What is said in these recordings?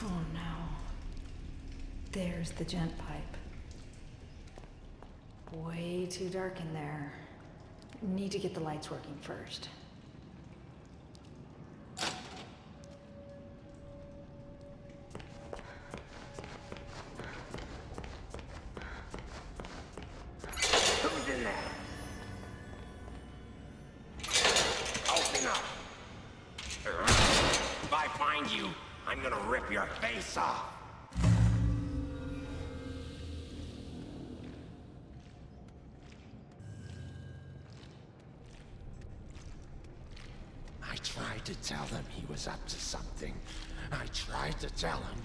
Oh no. There's the gent pipe. Way too dark in there. Need to get the lights working first. Open up! If I find you, I'm gonna rip your face off. I tried to tell them he was up to something. I tried to tell him.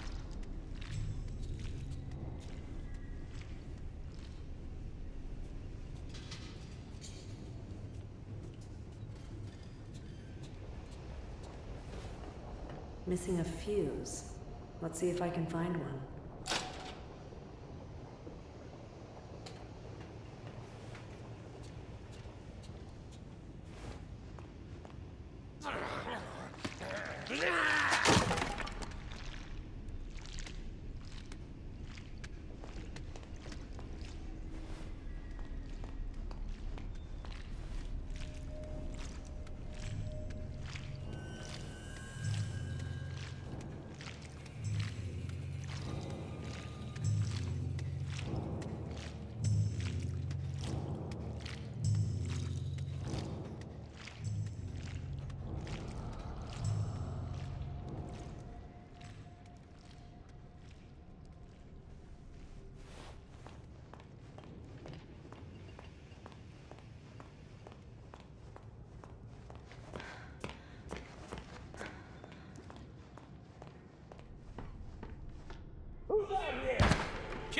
Missing a fuse. Let's see if I can find one.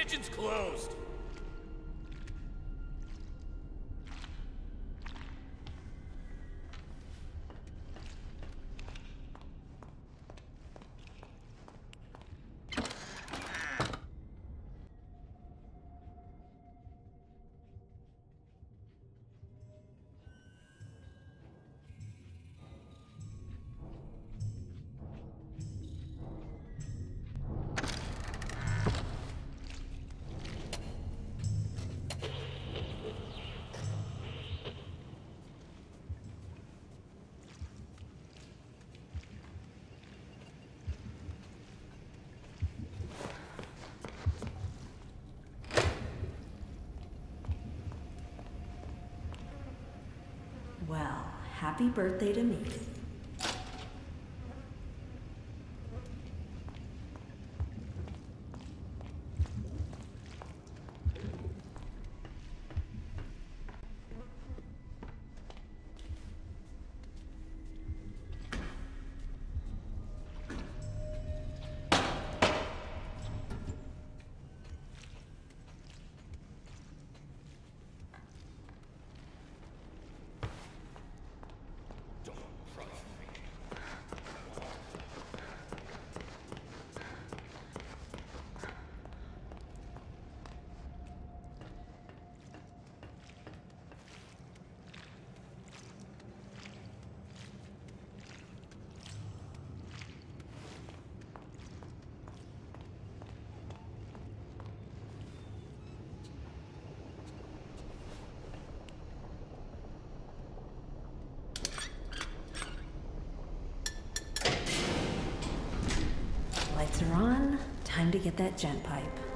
Kitchen's closed. Well, happy birthday to me. Time to get that gent pipe.